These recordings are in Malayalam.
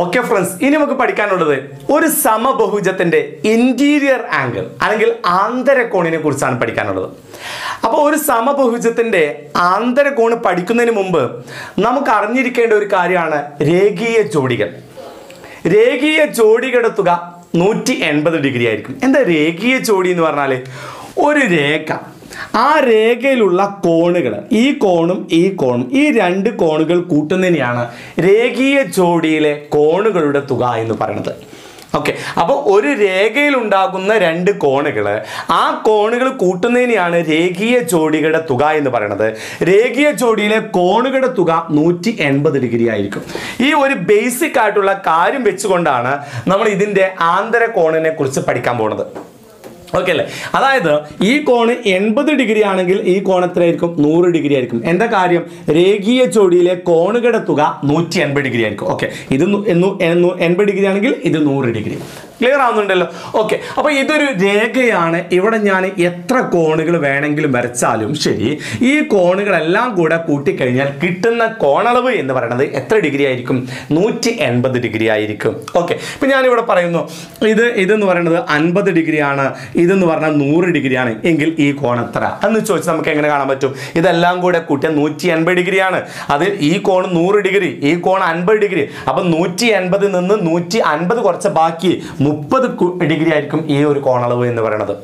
ഓക്കെ ഫ്രണ്ട്സ് ഇനി നമുക്ക് പഠിക്കാനുള്ളത് ഒരു സമബഹുജത്തിന്റെ ഇന്റീരിയർ ആംഗിൾ അല്ലെങ്കിൽ ആന്തരകോണിനെ കുറിച്ചാണ് പഠിക്കാനുള്ളത്. അപ്പോൾ ഒരു സമബഹുജത്തിന്റെ ആന്തരകോണ് പഠിക്കുന്നതിന് മുമ്പ് നമുക്ക് അറിഞ്ഞിരിക്കേണ്ട ഒരു കാര്യമാണ് രേഖീയ ജോഡികൾ. രേഖീയ ജോഡികളുടെ തുക നൂറ്റി ഡിഗ്രി ആയിരിക്കും. എന്താ രേഖീയ ജോഡി എന്ന് പറഞ്ഞാൽ ഒരു രേഖ. ആ രേഖയിലുള്ള കോണുകൾ ഈ കോണും ഈ കോണും ഈ രണ്ട് കോണുകൾ കൂട്ടുന്നതിനെയാണ് രേഖീയ ജോഡിയിലെ കോണുകളുടെ തുക എന്ന് പറയുന്നത് ഓക്കെ അപ്പോൾ ഒരു രേഖയിൽ ഉണ്ടാകുന്ന രണ്ട് കോണുകൾ ആ കോണുകൾ കൂട്ടുന്നതിനെയാണ് രേഖീയ ജോഡികളുടെ തുക എന്ന് പറയുന്നത് രേഖീയ ജോഡിയിലെ കോണുകളുടെ തുക നൂറ്റി എൺപത് ഡിഗ്രി ആയിരിക്കും. ഈ ഒരു ബേസിക് ആയിട്ടുള്ള കാര്യം വെച്ചുകൊണ്ടാണ് നമ്മൾ ഇതിന്റെ ആന്തര കോണിനെ കുറിച്ച് പഠിക്കാൻ പോകുന്നത് ഓക്കെ അല്ലേ? അതായത് ഈ കോണ് എൺപത് ഡിഗ്രി ആണെങ്കിൽ ഈ കോൺ എത്രയായിരിക്കും? നൂറ് ഡിഗ്രി ആയിരിക്കും. എന്താ കാര്യം? രേഖീയ ചോടിയിലെ കോണുകളുടെ തുക നൂറ്റി എൺപത് ഡിഗ്രി ആയിരിക്കും. ഓക്കെ ഇത് എൺപത് ഡിഗ്രി ആണെങ്കിൽ ഇത് നൂറ് ഡിഗ്രി. ക്ലിയർ ആവുന്നുണ്ടല്ലോ? ഓക്കെ അപ്പൊ ഇതൊരു രേഖയാണ്. ഇവിടെ ഞാൻ എത്ര കോണുകൾ വേണമെങ്കിലും വരച്ചാലും ശരി ഈ കോണുകളെല്ലാം കൂടെ കൂട്ടിക്കഴിഞ്ഞാൽ കിട്ടുന്ന കോണളവ് എന്ന് പറയുന്നത് എത്ര ഡിഗ്രി ആയിരിക്കും? നൂറ്റി എൺപത് ഡിഗ്രി ആയിരിക്കും. ഓക്കെ ഇപ്പൊ ഞാനിവിടെ പറയുന്നു ഇത് ഇതെന്ന് പറയുന്നത് അൻപത് ഡിഗ്രിയാണ്. ഇതെന്ന് പറഞ്ഞാൽ നൂറ് ഡിഗ്രിയാണ് എങ്കിൽ ഈ കോൺ എത്ര? എന്ന് ചോദിച്ചു നമുക്ക് എങ്ങനെ കാണാൻ പറ്റും? ഇതെല്ലാം കൂടെ കൂട്ടിയ നൂറ്റി എൺപത് ഡിഗ്രിയാണ്. അതിൽ ഈ കോൺ നൂറ് ഡിഗ്രി ഈ കോൺ അൻപത് ഡിഗ്രി. അപ്പൊ നൂറ്റി എൺപതിൽ നിന്ന് നൂറ്റി അൻപത് കുറച്ച് ബാക്കി മുപ്പത് ഡിഗ്രി ആയിരിക്കും ഈ ഒരു കോണളവ് എന്ന് പറയുന്നത്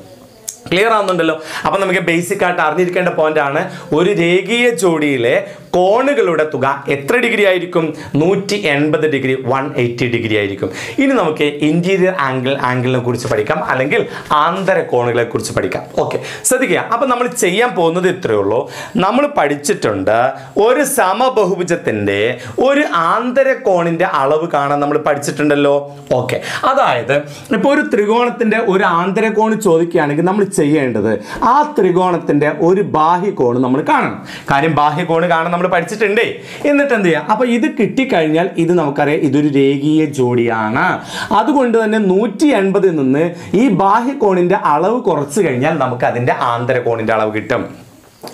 ക്ലിയർ ആവുന്നുണ്ടല്ലോ? അപ്പൊ നമുക്ക് ബേസിക് ആയിട്ട് അറിഞ്ഞിരിക്കേണ്ട പോയിന്റ് ആണ്. ഒരു രേഖീയ ജോഡിയിലെ കോണുകളുടെ തുക എത്ര ഡിഗ്രി ആയിരിക്കും? നൂറ്റി എൺപത് ഡിഗ്രി വൺ എയ്റ്റി ഡിഗ്രി ആയിരിക്കും. ഇനി നമുക്ക് ഇന്റീരിയർ ആംഗിൾ ആംഗിളിനെ കുറിച്ച് പഠിക്കാം. അല്ലെങ്കിൽ ആന്തര കോണുകളെ കുറിച്ച് പഠിക്കാം. ഓക്കെ ശ്രദ്ധിക്കുക. അപ്പൊ നമ്മൾ ചെയ്യാൻ പോകുന്നത് ഇത്രയേ ഉള്ളൂ. നമ്മൾ പഠിച്ചിട്ടുണ്ട് ഒരു സമബഹുഭുജത്തിന്റെ ഒരു ആന്തര കോണിന്റെ അളവ് കാണാൻ നമ്മൾ പഠിച്ചിട്ടുണ്ടല്ലോ. ഓക്കെ അതായത് ഇപ്പോൾ ഒരു ത്രികോണത്തിന്റെ ഒരു ആന്തര കോണ് ചോദിക്കുകയാണെങ്കിൽ നമ്മൾ ചെയ്യേണ്ടത് ആ ത്രികോണത്തിന്റെ ഒരു ബാഹ്യകോണ് നമ്മൾ കാണണം. കാര്യം ബാഹ്യകോണ് കാണാൻ നമ്മൾ പഠിച്ചിട്ടുണ്ടേ. എന്നിട്ട് എന്ത് ചെയ്യാം? അപ്പൊ ഇത് കിട്ടിക്കഴിഞ്ഞാൽ ഇത് നമുക്കറിയാം ഇതൊരു രേഖീയ ജോഡിയാണ്. അതുകൊണ്ട് തന്നെ നൂറ്റി എൺപതിൽ നിന്ന് ഈ ബാഹ്യകോണിന്റെ അളവ് കുറച്ച് കഴിഞ്ഞാൽ നമുക്ക് അതിന്റെ ആന്തരകോണിന്റെ അളവ് കിട്ടും.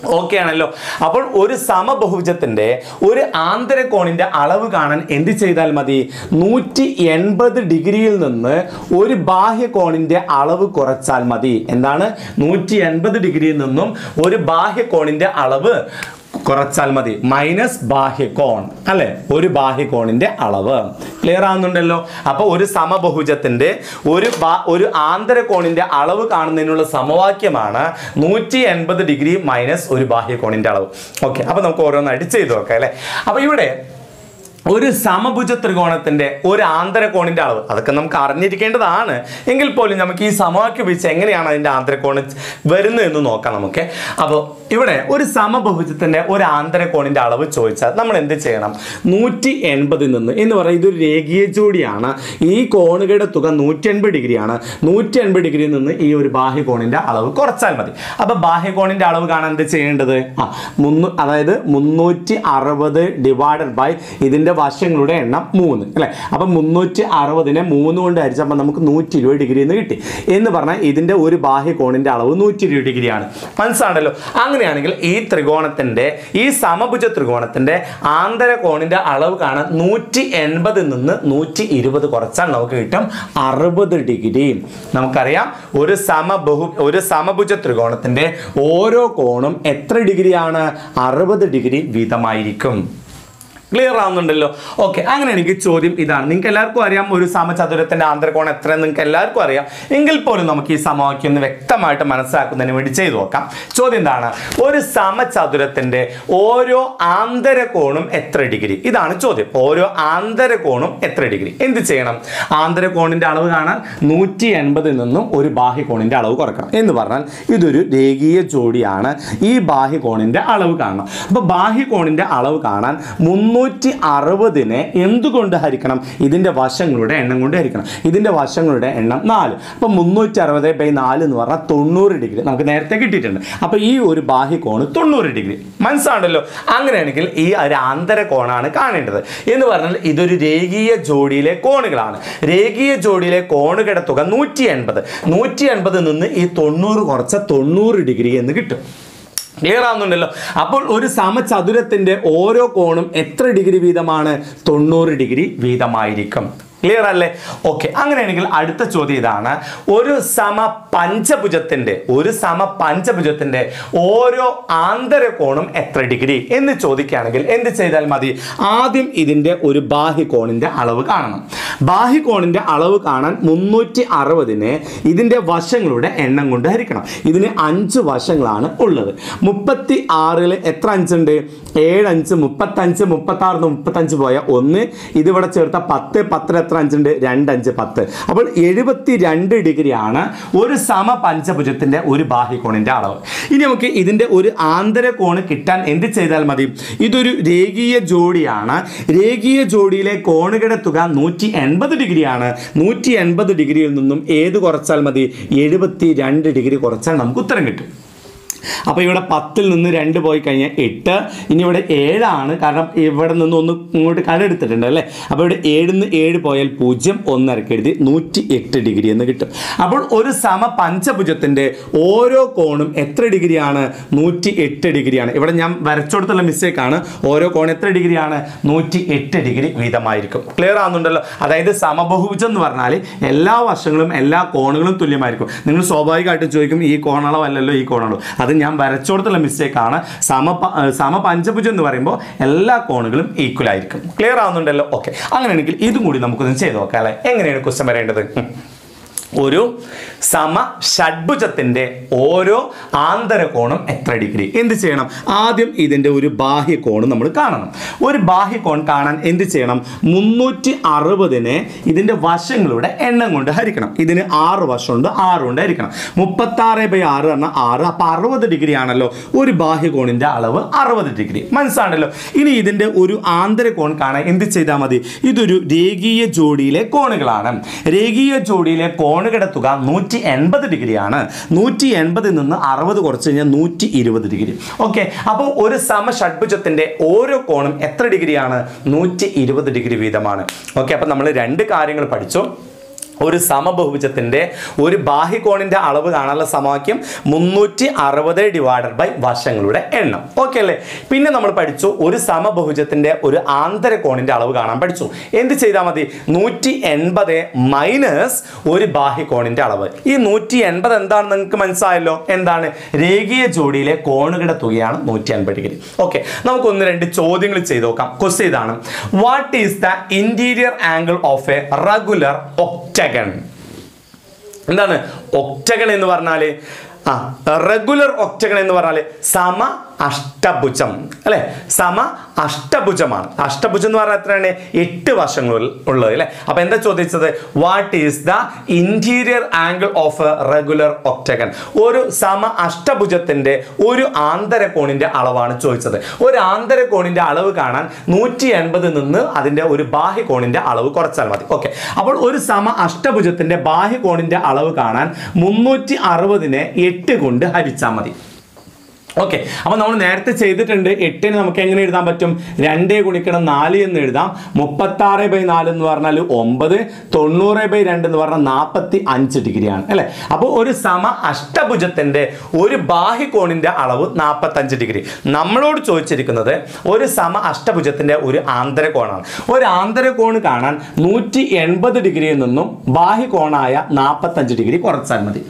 ഓക്കെ ആണല്ലോ. അപ്പോൾ ഒരു സമബഹുജത്തിന്റെ ഒരു ആന്തരകോണിന്റെ അളവ് കാണാൻ എന്ത് ചെയ്താൽ മതി? നൂറ്റി എൺപത് ഡിഗ്രിയിൽ നിന്ന് ഒരു ബാഹ്യകോണിന്റെ അളവ് കുറച്ചാൽ മതി. എന്താണ്? നൂറ്റി എൺപത് ഡിഗ്രിയിൽ നിന്നും ഒരു ബാഹ്യകോണിന്റെ അളവ് കുറച്ചാൽ മതി. മൈനസ് ബാഹ്യകോൺ അല്ലേ? ഒരു ബാഹ്യകോണിന്റെ അളവ്. ക്ലിയർ ആവുന്നുണ്ടല്ലോ? അപ്പോൾ ഒരു സമബഹുജത്തിന്റെ ഒരു ബാ- ഒരു ആന്തരകോണിന്റെ അളവ് കാണുന്നതിനുള്ള സമവാക്യമാണ് നൂറ്റി എൺപത് ഡിഗ്രി മൈനസ് ഒരു ബാഹ്യകോണിന്റെ അളവ്. ഓക്കെ അപ്പോൾ നമുക്ക് ഓരോന്നായിട്ട് ചെയ്തു നോക്കാം അല്ലേ? അപ്പോൾ ഇവിടെ ഒരു സമഭുജ ത്രികോണത്തിന്റെ ഒരു ആന്തരകോണിന്റെ അളവ്. അതൊക്കെ നമുക്ക് അറിഞ്ഞിരിക്കേണ്ടതാണ്. എങ്കിൽ പോലും നമുക്ക് ഈ സമവാക്യം ഉപയോഗിച്ച് എങ്ങനെയാണ് അതിന്റെ ആന്തരകോണ് വരുന്നത് എന്ന് നോക്കാം നമുക്ക്. അപ്പോൾ ഇവിടെ ഒരു സമബഹുജത്തിന്റെ ഒരു ആന്തരകോണിന്റെ അളവ് ചോദിച്ചാൽ നമ്മൾ എന്ത് ചെയ്യണം? നൂറ്റി എൺപതിൽ നിന്ന് എന്ന് പറയുന്നത് ഇതൊരു രേഖീയ ജോഡിയാണ്. ഈ കോണുകളുടെ തുക നൂറ്റി എൺപത് ഡിഗ്രിയാണ് നൂറ്റി എൺപത് ഡിഗ്രിയിൽ നിന്ന് ഈ ഒരു ബാഹ്യകോണിന്റെ അളവ് കുറച്ചാൽ മതി. അപ്പോൾ ബാഹ്യകോണിന്റെ അളവ് കാണാൻ എന്ത് ചെയ്യേണ്ടത്? ആ മുന്നൂ അതായത് മുന്നൂറ്റി അറുപത് ഡിവൈഡഡ് ബൈ ഇതിന്റെ വശങ്ങളുടെ എണ്ണം മൂന്ന് അല്ലേ? അപ്പം മുന്നൂറ്റി അറുപതിനെ മൂന്ന് കൊണ്ട് ഹരിച്ചപ്പോൾ നമുക്ക് നൂറ്റി ഇരുപത് ഡിഗ്രി എന്ന് കിട്ടി. എന്ന് പറഞ്ഞാൽ ഇതിന്റെ ഒരു ബാഹ്യ കോണിന്റെ അളവ് നൂറ്റി ഇരുപത് ഡിഗ്രിയാണ്. മനസ്സാണല്ലോ അങ്ങനെയാണെങ്കിൽ ഈ ത്രികോണത്തിന്റെ ഈ സമഭുജ ത്രികോണത്തിന്റെ ആന്തര കോണിന്റെ അളവ് കാണാൻ നൂറ്റി എൺപതിൽ നിന്ന് നൂറ്റി ഇരുപത് കുറച്ചാൽ നമുക്ക് കിട്ടും അറുപത് ഡിഗ്രി. നമുക്കറിയാം ഒരു സമബഹു ഒരു സമഭുജ ത്രികോണത്തിന്റെ ഓരോ കോണും എത്ര ഡിഗ്രിയാണ്? അറുപത് ഡിഗ്രി വീതമായിരിക്കും. ക്ലിയർ ആവുന്നുണ്ടല്ലോ. ഓക്കെ എനിക്ക് ചോദ്യം ഇതാണ്. നിങ്ങൾക്ക് എല്ലാവർക്കും അറിയാം ഒരു സമചതുരത്തിന്റെ ആന്തരകോണം എത്രയെന്ന് നിങ്ങൾക്ക് എല്ലാവർക്കും അറിയാം. എങ്കിൽ പോലും നമുക്ക് ഈ സമവാക്യം ഒന്ന് വ്യക്തമായിട്ട് മനസ്സിലാക്കുന്നതിന് വേണ്ടി ചെയ്തു നോക്കാം. ചോദ്യം എന്താണ്? ഒരു സമചതുരത്തിന്റെ ഓരോ ആന്തരകോണും എത്ര ഡിഗ്രി? ഇതാണ് ചോദ്യം. ഓരോ ആന്തരകോണും എത്ര ഡിഗ്രി? എന്ത് ചെയ്യണം? ആന്തരകോണിന്റെ അളവ് കാണാൻ നൂറ്റി എൺപതിൽ നിന്നും ഒരു ബാഹ്യകോണിന്റെ അളവ് കുറക്കണം. എന്ന് പറഞ്ഞാൽ ഇതൊരു രേഖീയ ജോഡിയാണ്. ഈ ബാഹ്യകോണിന്റെ അളവ് കാണണം. അപ്പൊ ബാഹ്യകോണിന്റെ അളവ് കാണാൻ മുന്നൂറ്റി അറുപതിനെ എന്തുകൊണ്ട് ഹരിക്കണം? ഇതിന്റെ വശങ്ങളുടെ എണ്ണം കൊണ്ട് ഹരിക്കണം. ഇതിന്റെ വശങ്ങളുടെ എണ്ണം നാല്. അപ്പം മുന്നൂറ്റി അറുപത് ബൈ നാല് എന്ന് പറഞ്ഞാൽ തൊണ്ണൂറ് ഡിഗ്രി. നമുക്ക് നേരത്തെ കിട്ടിയിട്ടുണ്ട്. അപ്പോൾ ഈ ഒരു ബാഹ്യകോണ് തൊണ്ണൂറ് ഡിഗ്രി. മനസ്സാണല്ലോ? അങ്ങനെയാണെങ്കിൽ ഈ ഒരു ആന്തര കോണാണ് കാണേണ്ടത്. എന്ന് പറഞ്ഞാൽ ഇതൊരു രേഖീയ ജോഡിയിലെ കോണുകളാണ്. രേഖീയ ജോഡിയിലെ കോണുകളുടെ തുക നൂറ്റി എൺപത് നൂറ്റി എൺപതിൽ നിന്ന് ഈ തൊണ്ണൂറ് കുറച്ച തൊണ്ണൂറ് ഡിഗ്രി എന്ന് കിട്ടും. ക്ലിയർ ആവുന്നുണ്ടല്ലോ അപ്പോൾ ഒരു സമചതുരത്തിന്റെ ഓരോ കോണും എത്ര ഡിഗ്രി വീതമാണ്? തൊണ്ണൂറ് ഡിഗ്രി വീതമായിരിക്കും. ക്ലിയർ അല്ലേ ഓക്കെ അങ്ങനെയാണെങ്കിൽ അടുത്ത ചോദ്യം ഇതാണ്. ഒരു സമ പഞ്ചഭുജത്തിന്റെ ഒരു സമ പഞ്ചഭുജത്തിന്റെ ഓരോ ആന്തരകോണും എത്ര ഡിഗ്രി എന്ന് ചോദിക്കുകയാണെങ്കിൽ എന്ത് ചെയ്താൽ മതി? ആദ്യം ഇതിന്റെ ഒരു ബാഹ്യകോണിന്റെ അളവ് കാണണം. ബാഹ്യകോണിന്റെ അളവ് കാണാൻ മുന്നൂറ്റി അറുപതിനെ ഇതിന്റെ വശങ്ങളുടെ എണ്ണം കൊണ്ട് ഹരിക്കണം. ഇതിന് അഞ്ച് വശങ്ങളാണ് ഉള്ളത്. മുപ്പത്തി ആറിൽ എത്ര അഞ്ചുണ്ട്? ഏഴ് അഞ്ച് മുപ്പത്തഞ്ച് മുപ്പത്തി ആറിന് മുപ്പത്തഞ്ച് പോയ ഒന്ന്. ഇതിവിടെ ചേർത്ത പത്ത് പത്തിൽ എത്ര അഞ്ചുണ്ട്? രണ്ട് അഞ്ച് പത്ത്. അപ്പോൾ എഴുപത്തി രണ്ട് ഡിഗ്രിയാണ് ഒരു സമ പഞ്ചഭുജത്തിന്റെ ഒരു ബാഹ്യകോണിന്റെ അളവ്. ഇനി നമുക്ക് ഇതിന്റെ ഒരു ആന്തര കോണ് കിട്ടാൻ എന്ത് ചെയ്താൽ മതി? ഇതൊരു രേഖീയ ജോഡിയാണ്. രേഖീയ ജോഡിയിലെ കോണുകളുടെ തുക നൂറ്റി എൺപത് ഡിഗ്രിയാണ്. നൂറ്റി എൺപത് ഡിഗ്രിയിൽ നിന്നും ഏത് കുറച്ചാൽ മതി? എഴുപത്തി രണ്ട് ഡിഗ്രി കുറച്ചാൽ നമുക്ക് ഉത്തരം കിട്ടും. അപ്പോൾ ഇവിടെ പത്തിൽ നിന്ന് രണ്ട് പോയി കഴിഞ്ഞാൽ എട്ട്. ഇനി ഇവിടെ ഏഴാണ്. കാരണം ഇവിടെ നിന്ന് ഒന്ന് ഇങ്ങോട്ട് കടെടുത്തിട്ടുണ്ട് അല്ലേ? അപ്പോൾ ഇവിടെ ഏഴിൽ നിന്ന് ഏഴ് പോയാൽ പൂജ്യം ഒന്നരക്ക് എഴുതി നൂറ്റി എട്ട് ഡിഗ്രി എന്ന് കിട്ടും. അപ്പോൾ ഒരു സമ പഞ്ചഭുജത്തിന്റെ ഓരോ കോണും എത്ര ഡിഗ്രിയാണ്? നൂറ്റി എട്ട് ഡിഗ്രിയാണ്. ഇവിടെ ഞാൻ വരച്ചുകൊടുത്തുള്ള മിസ്റ്റേക്കാണ് ഓരോ കോൺ എത്ര ഡിഗ്രിയാണ്? നൂറ്റി എട്ട് ഡിഗ്രി വീതമായിരിക്കും. ക്ലിയർ ആവുന്നുണ്ടല്ലോ? അതായത് സമബഹുഭുജം എന്ന് പറഞ്ഞാൽ എല്ലാ വശങ്ങളും എല്ലാ കോണുകളും തുല്യമായിരിക്കും. നിങ്ങൾ സ്വാഭാവികമായിട്ട് ചോദിക്കും ഈ കോണളവല്ലല്ലോ ഈ കോണളവ്. അത് ഞാൻ വരച്ചോടത്തുള്ള മിസ്റ്റേക്കാണ് സമ സമ പഞ്ചഭുജം എന്ന് പറയുമ്പോൾ എല്ലാ കോണുകളും ഈക്വൽ ആയിരിക്കും. ക്ലിയർ ആവുന്നുണ്ടല്ലോ? ഓക്കെ അങ്ങനെയാണെങ്കിൽ ഇതും കൂടി നമുക്കൊന്ന് ചെയ്ത് നോക്കാം അല്ലേ? എങ്ങനെയാണ് ക്വസ്റ്റ്യൻ വരേണ്ടത്. ഒരു സമ ഷഡ്ഭുജത്തിന്റെ ഓരോ ആന്തരകോണം എത്ര ഡിഗ്രി? എന്ത് ചെയ്യണം? ആദ്യം ഇതിന്റെ ഒരു ബാഹ്യകോണ് നമ്മൾ കാണണം. ഒരു ബാഹ്യകോൺ കാണാൻ എന്ത് ചെയ്യണം? മുന്നൂറ്റി അറുപതിനെ ഇതിന്റെ വശങ്ങളുടെ എണ്ണം കൊണ്ട് ഹരിക്കണം. ഇതിന് ആറ് വശമുണ്ട് ആറ് കൊണ്ട് ഹരിക്കണം. മുപ്പത്തി ആറ് ബൈ ആറ് പറഞ്ഞാൽ ആറ് അപ്പൊ അറുപത് ഡിഗ്രി ആണല്ലോ. ഒരു ബാഹ്യകോണിന്റെ അളവ് അറുപത് ഡിഗ്രി. മനസ്സാണല്ലോ? ഇനി ഇതിന്റെ ഒരു ആന്തരകോൺ കാണാൻ എന്ത് ചെയ്താൽ മതി? ഇതൊരു രേഖീയ ജോഡിയിലെ കോണുകളാണ്. രേഖീയ ജോഡിയിലെ കോണുകളുടെ തുക നൂറ്റി എൺപത് ഡിഗ്രിയാണ്. നൂറ്റി എൺപതിൽ നിന്ന് അറുപത് കുറച്ച് കഴിഞ്ഞാൽ നൂറ്റി ഇരുപത് ഡിഗ്രി. ഓക്കെ അപ്പോൾ ഒരു സമ ഷഡ്ഭുജത്തിന്റെ ഓരോ കോണും എത്ര ഡിഗ്രിയാണ്? നൂറ്റി ഇരുപത് ഡിഗ്രി വീതമാണ്. ഓക്കെ അപ്പോൾ നമ്മൾ രണ്ട് കാര്യങ്ങൾ പഠിച്ചു. ഒരു സമബഹുജത്തിന്റെ ഒരു ബാഹ്യകോണിന്റെ അളവ് കാണാനുള്ള സമവാക്യം മുന്നൂറ്റി അറുപത് ഡിവൈഡഡ് ബൈ വശങ്ങളുടെ എണ്ണം. ഓക്കെ അല്ലേ? പിന്നെ നമ്മൾ പഠിച്ചു ഒരു സമബഹുജത്തിന്റെ ഒരു ആന്തരകോണിന്റെ അളവ് കാണാൻ പഠിച്ചു. എന്ത് ചെയ്താൽ മതി? നൂറ്റി എൺപത് മൈനസ് ഒരു ബാഹ്യകോണിന്റെ അളവ്. ഈ നൂറ്റി എൺപത് എന്താണ് നിങ്ങൾക്ക് മനസ്സിലായല്ലോ? എന്താണ്? രേഖീയ ജോഡിയിലെ കോണുകളുടെ തുകയാണ് നൂറ്റി എൺപത് ഡിഗ്രി. ഓക്കെ നമുക്ക് ഒന്ന് രണ്ട് ചോദ്യങ്ങൾ ചെയ്ത് നോക്കാം. ക്വസ്റ്റ് ഇതാണ്. What is the interior angle of a regular octagon എന്താണ്? ഒക്ടഗൺ എന്ന് പറഞ്ഞാൽ ആ റെഗുലർ ഒക്ടഗൺ എന്ന് പറഞ്ഞാൽ സമ അഷ്ടഭുജം അല്ലെ? സമ അഷ്ടഭുജമാണ്. അഷ്ടഭുജം എന്ന് പറഞ്ഞാൽ എത്രയാണ്? എട്ട് വശങ്ങൾ ഉള്ളത് അല്ലെ? അപ്പൊ എന്താ ചോദിച്ചത്? What is the interior angle of a regular octagon ഒരു സമ അഷ്ടഭുജത്തിന്റെ ഒരു ആന്തരകോണിന്റെ അളവാണ് ചോദിച്ചത്. ഒരു ആന്തരകോണിന്റെ അളവ് കാണാൻ നൂറ്റി എൺപത് നിന്ന് അതിന്റെ ഒരു ബാഹ്യകോണിന്റെ അളവ് കുറച്ചാൽ മതി. ഓക്കെ അപ്പോൾ ഒരു സമ അഷ്ടഭുജത്തിന്റെ ബാഹ്യകോണിന്റെ അളവ് കാണാൻ മുന്നൂറ്റി അറുപതിനെ എട്ട് കൊണ്ട് ഹരിച്ചാൽ മതി. ഓക്കെ അപ്പൊ നമ്മൾ നേരത്തെ ചെയ്തിട്ടുണ്ട് എട്ടിന് നമുക്ക് എങ്ങനെ എഴുതാൻ പറ്റും? രണ്ടേ ഗുണിക്കണം നാല് എന്ന് എഴുതാം. മുപ്പത്തി ആറ് ബൈ നാല് എന്ന് പറഞ്ഞാൽ ഒമ്പത് തൊണ്ണൂറ് ബൈ രണ്ട് എന്ന് പറഞ്ഞാൽ നാൽപ്പത്തി അഞ്ച് ഡിഗ്രിയാണ് അല്ലേ? അപ്പോൾ ഒരു സമ അഷ്ടഭുജത്തിന്റെ ഒരു ബാഹ്യകോണിന്റെ അളവ് നാൽപ്പത്തഞ്ച് ഡിഗ്രി. നമ്മളോട് ചോദിച്ചിരിക്കുന്നത് ഒരു സമ അഷ്ടഭുജത്തിന്റെ ഒരു ആന്തരകോണാണ് ഒരു ആന്തരകോണ് കാണാൻ നൂറ്റി എൺപത് ഡിഗ്രിയിൽ നിന്നും ബാഹ്യകോണായ നാൽപ്പത്തഞ്ച് ഡിഗ്രി കുറച്ചാൽ മതി.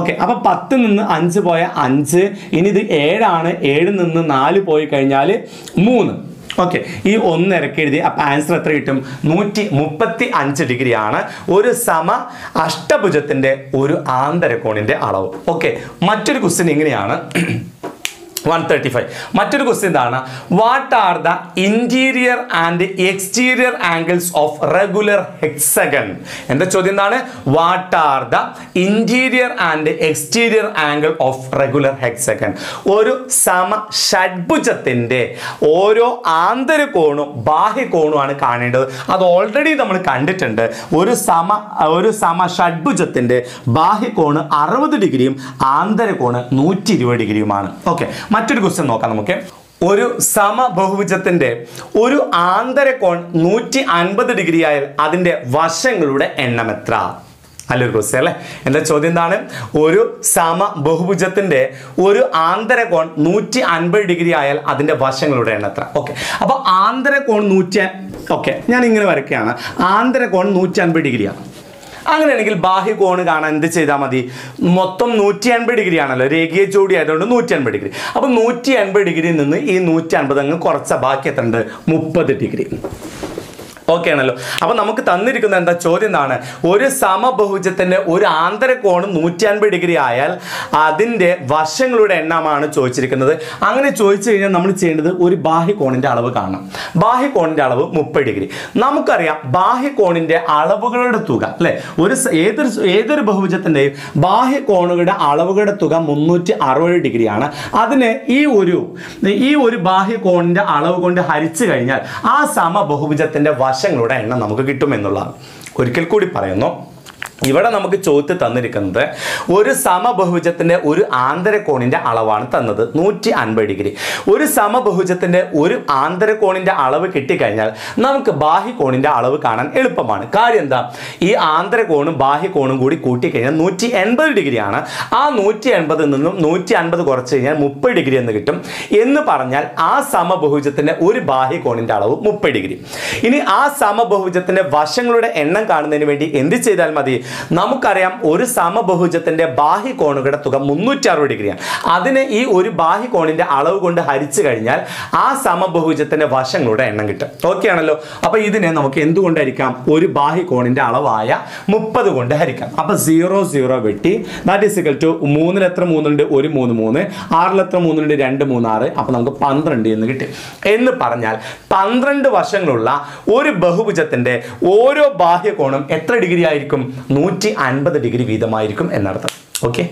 ഓക്കെ അപ്പൊ പത്ത് നിന്ന് അഞ്ച് പോയ അഞ്ച് ഇനി ഇത് ഏഴാണ് ഏഴിൽ നിന്ന് നാല് പോയി കഴിഞ്ഞാൽ മൂന്ന്. ഓക്കെ ഈ ഒന്ന് ഇറക്കി എഴുതി അപ്പം ആൻസർ എത്ര കിട്ടും? നൂറ്റി മുപ്പത്തി അഞ്ച് ഡിഗ്രിയാണ്. ഒരു സമ അഷ്ടഭുജത്തിന്റെ ഒരു ആന്തരകോണിന്റെ അളവ്. ഓക്കെ മറ്റൊരു ക്വസ്റ്റ്യൻ ഇങ്ങനെയാണ്. വൺ തേർട്ടി ഫൈവ് മറ്റൊരു ക്വസ്റ്റ്യൻ എന്താണ് what are the interior and exterior angles of regular hexagon എന്താ ചോദ്യം എന്താണ്? What are the interior and exterior angle of regular hexagon ഒരു സമ ഷഡ്ഭുജത്തിന്റെ ഓരോ ആന്തരകോണും ബാഹ്യകോണുമാണ് കാണേണ്ടത്. അത് ഓൾറെഡി നമ്മൾ കണ്ടിട്ടുണ്ട്. ഒരു സമ ഒരു സമ ഷഡ്ഭുജത്തിന്റെ ബാഹ്യകോണ് അറുപത് ഡിഗ്രിയും ആന്തരകോണ് നൂറ്റി ഇരുപത് ഡിഗ്രിയുമാണ്. ഓക്കെ മറ്റൊരു ക്വസ്റ്റ്യൻ നോക്കാം നമുക്ക്. ഒരു സമബഹുഭുജത്തിന്റെ ഒരു ആന്തരകോൺ നൂറ്റി അൻപത് ഡിഗ്രി ആയാൽ അതിന്റെ വശങ്ങളുടെ എണ്ണം എത്ര? നല്ലൊരു ക്വസ്റ്റ്യൻ അല്ലേ? എന്താ ചോദ്യം എന്താണ്? ഒരു സമ ബഹുഭുജത്തിന്റെ ഒരു ആന്തരകോൺ നൂറ്റി അൻപത് ഡിഗ്രി ആയാൽ അതിന്റെ വശങ്ങളുടെ എണ്ണം എത്ര? ഓക്കെ അപ്പൊ ആന്തരകോൺ നൂറ്റി ഓക്കെ ഞാൻ ഇങ്ങനെ വരയ്ക്കുകയാണ്. ആന്തരകോൺ നൂറ്റി അൻപത് ഡിഗ്രിയാണ് അങ്ങനെയാണെങ്കിൽ ബാഹ്യകോണ് കാണാൻ എന്ത് ചെയ്താൽ മതി? മൊത്തം നൂറ്റി അൻപത് ഡിഗ്രി ആണല്ലോ. രേഖീയ ജോഡി ആയതുകൊണ്ട് നൂറ്റി അൻപത് ഡിഗ്രി. അപ്പൊ നൂറ്റി അൻപത് ഡിഗ്രിയിൽ നിന്ന് ഈ നൂറ്റി അൻപത് അങ്ങ് കുറച്ച ബാക്കി എത്ര ഉണ്ട്? മുപ്പത് ഡിഗ്രി. ഓക്കെ ആണല്ലോ. അപ്പൊ നമുക്ക് തന്നിരിക്കുന്ന എന്താ ചോദ്യം എന്താണ്? ഒരു സമബഹുജത്തിന്റെ ഒരു ആന്തരകോണ് നൂറ്റി അൻപത് ഡിഗ്രി ആയാൽ അതിന്റെ വശങ്ങളുടെ എണ്ണമാണ് ചോദിച്ചിരിക്കുന്നത്. അങ്ങനെ ചോദിച്ചു കഴിഞ്ഞാൽ നമ്മൾ ചെയ്യേണ്ടത് ഒരു ബാഹ്യകോണിന്റെ അളവ് കാണണം. ബാഹ്യകോണിന്റെ അളവ് മുപ്പത് ഡിഗ്രി. നമുക്കറിയാം ബാഹ്യകോണിന്റെ അളവുകളുടെ തുക അല്ലെ? ഒരു ഏതൊരു ഏതൊരു ബഹുഭുജത്തിന്റെയും ബാഹ്യകോണുകളുടെ അളവുകളുടെ തുക മുന്നൂറ്റി അറുപത് ഡിഗ്രിയാണ്. അതിന് ഈ ഒരു ഈ ഒരു ബാഹ്യകോണിന്റെ അളവ് കൊണ്ട് ഹരിച്ചു കഴിഞ്ഞാൽ ആ സമ ബഹുഭുജത്തിന്റെ വശങ്ങളുടെ എണ്ണം നമുക്ക് കിട്ടുമെന്നുള്ളതാണ്. ഒരിക്കൽ കൂടി പറയുന്നു. ഇവിടെ നമുക്ക് ചോദ്യത്തിൽ തന്നിരിക്കുന്നത് ഒരു സമബഹുജത്തിന്റെ ഒരു ആന്തരകോണിന്റെ അളവാണ് തന്നത്. നൂറ്റി അൻപത് ഡിഗ്രി. ഒരു സമബഹുജത്തിന്റെ ഒരു ആന്തരകോണിന്റെ അളവ് കിട്ടിക്കഴിഞ്ഞാൽ നമുക്ക് ബാഹ്യകോണിന്റെ അളവ് കാണാൻ എളുപ്പമാണ്. കാര്യം എന്താ? ഈ ആന്തരകോണും ബാഹ്യകോണും കൂടി കൂട്ടിക്കഴിഞ്ഞാൽ നൂറ്റി എൺപത് ഡിഗ്രിയാണ് ആ നൂറ്റി എൺപതിൽ നിന്നും നൂറ്റി അൻപത് കുറച്ച് കഴിഞ്ഞാൽ മുപ്പത് ഡിഗ്രി എന്ന് കിട്ടും. എന്ന് പറഞ്ഞാൽ ആ സമബഹുജത്തിന്റെ ഒരു ബാഹ്യകോണിന്റെ അളവ് മുപ്പത് ഡിഗ്രി. ഇനി ആ സമബഹുജത്തിന്റെ വശങ്ങളുടെ എണ്ണം കാണുന്നതിന് വേണ്ടി എന്ത് ചെയ്താൽ മതി? നമുക്കറിയാം ഒരു സമബഹുജത്തിന്റെ ബാഹ്യകോണുകളുടെ തുക മുന്നൂറ്റി അറുപത് ഡിഗ്രിയാണ്. അതിനെ ഈ ഒരു ബാഹ്യ കോണിന്റെ അളവ് കൊണ്ട് ഹരിച്ചു കഴിഞ്ഞാൽ ആ സമബഹുജത്തിന്റെ വശങ്ങളുടെ എണ്ണം കിട്ടും. ഓക്കെ ആണല്ലോ? അപ്പോൾ ഇതിനെ നമുക്ക് എന്തുകൊണ്ട് ഹരിക്കാം ഒരു ബാഹ്യകോണിന്റെ അളവായ മുപ്പത് കൊണ്ട് ഹരിക്കാം. അപ്പോൾ സീറോ സീറോ വെട്ടി. ദാറ്റ് ഈസ് ഇക്കൽ ടു മൂന്നിൽ എത്ര മൂന്നുണ്ട് ഒരു മൂന്ന് മൂന്ന്. ആറിൽ എത്ര മൂന്നുണ്ട് രണ്ട് മൂന്ന് ആറ്. അപ്പൊ നമുക്ക് പന്ത്രണ്ട് എന്ന് കിട്ടി. എന്ന് പറഞ്ഞാൽ പന്ത്രണ്ട് വശങ്ങളുള്ള ഒരു ബഹുഭുജത്തിന്റെ ഓരോ ബാഹ്യകോണും എത്ര ഡിഗ്രി ആയിരിക്കും? നൂറ്റി അൻപത് ഡിഗ്രി വീതമായിരിക്കും എന്നർത്ഥം. ഓക്കെ